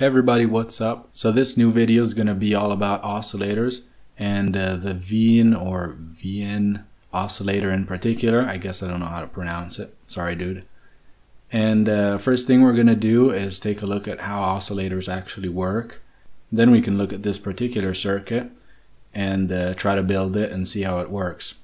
Hey everybody, what's up? So this new video is going to be all about oscillators and uh, the Wien or Wien oscillator in particular. I guess I don't know how to pronounce it. Sorry, dude. And uh, first thing we're going to do is take a look at how oscillators actually work. Then we can look at this particular circuit and uh, try to build it and see how it works.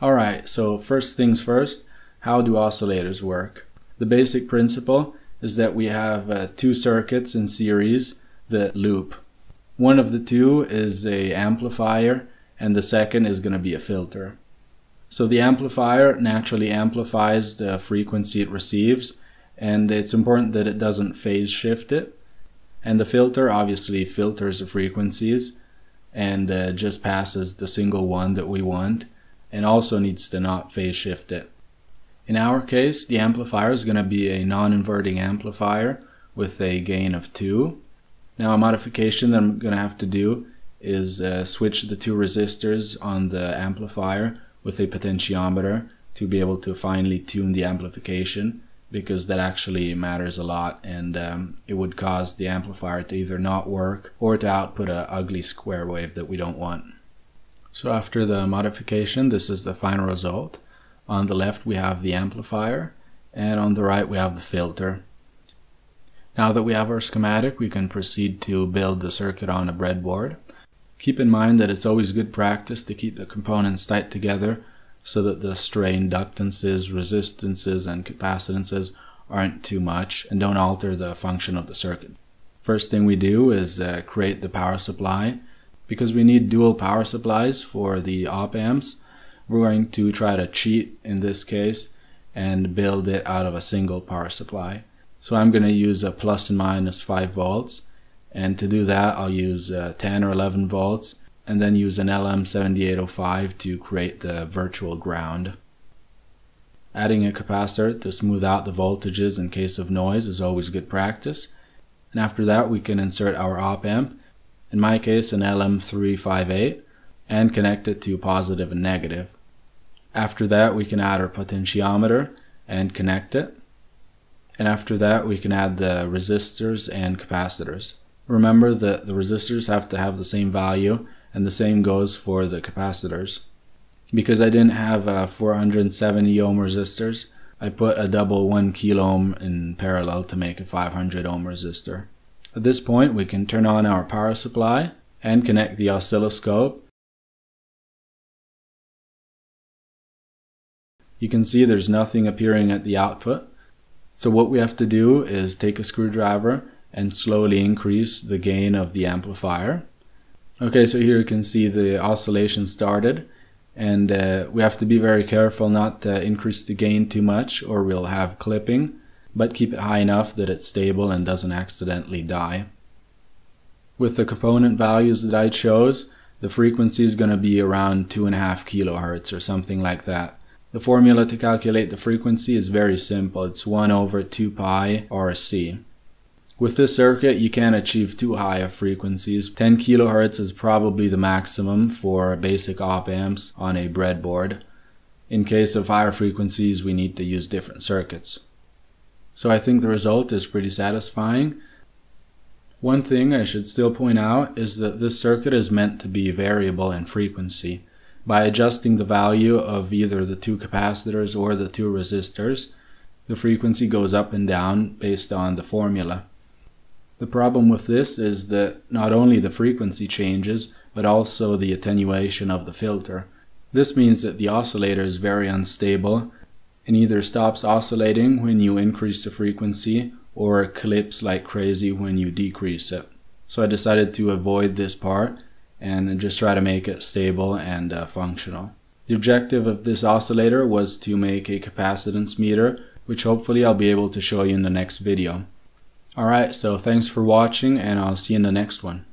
Alright, so first things first, how do oscillators work? The basic principle is that we have uh, two circuits in series that loop. One of the two is a amplifier and the second is going to be a filter. So the amplifier naturally amplifies the frequency it receives and it's important that it doesn't phase shift it. And the filter obviously filters the frequencies and uh, just passes the single one that we want and also needs to not phase shift it. In our case, the amplifier is going to be a non-inverting amplifier with a gain of 2. Now a modification that I'm going to have to do is uh, switch the two resistors on the amplifier with a potentiometer to be able to finely tune the amplification because that actually matters a lot and um, it would cause the amplifier to either not work or to output a ugly square wave that we don't want. So after the modification, this is the final result. On the left we have the amplifier and on the right we have the filter. Now that we have our schematic, we can proceed to build the circuit on a breadboard. Keep in mind that it's always good practice to keep the components tight together so that the stray inductances, resistances, and capacitances aren't too much and don't alter the function of the circuit. First thing we do is uh, create the power supply because we need dual power supplies for the op amps, we're going to try to cheat in this case and build it out of a single power supply. So I'm going to use a plus and minus 5 volts and to do that I'll use uh, 10 or 11 volts and then use an LM7805 to create the virtual ground. Adding a capacitor to smooth out the voltages in case of noise is always good practice. And after that we can insert our op amp in my case an LM358, and connect it to positive and negative. After that we can add our potentiometer and connect it. And after that we can add the resistors and capacitors. Remember that the resistors have to have the same value and the same goes for the capacitors. Because I didn't have uh, a 470 ohm resistors, I put a double 1 kilo ohm in parallel to make a 500 ohm resistor. At this point, we can turn on our power supply and connect the oscilloscope. You can see there's nothing appearing at the output. So what we have to do is take a screwdriver and slowly increase the gain of the amplifier. Okay, so here you can see the oscillation started and uh, we have to be very careful not to increase the gain too much or we'll have clipping but keep it high enough that it's stable and doesn't accidentally die. With the component values that I chose, the frequency is going to be around 2.5 kilohertz or something like that. The formula to calculate the frequency is very simple. It's 1 over 2 pi RC. With this circuit, you can achieve too high of frequencies. 10 kilohertz is probably the maximum for basic op amps on a breadboard. In case of higher frequencies, we need to use different circuits. So I think the result is pretty satisfying. One thing I should still point out is that this circuit is meant to be variable in frequency. By adjusting the value of either the two capacitors or the two resistors, the frequency goes up and down based on the formula. The problem with this is that not only the frequency changes, but also the attenuation of the filter. This means that the oscillator is very unstable and either stops oscillating when you increase the frequency or clips like crazy when you decrease it. So I decided to avoid this part and just try to make it stable and uh, functional. The objective of this oscillator was to make a capacitance meter, which hopefully I'll be able to show you in the next video. Alright, so thanks for watching and I'll see you in the next one.